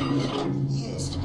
Yes.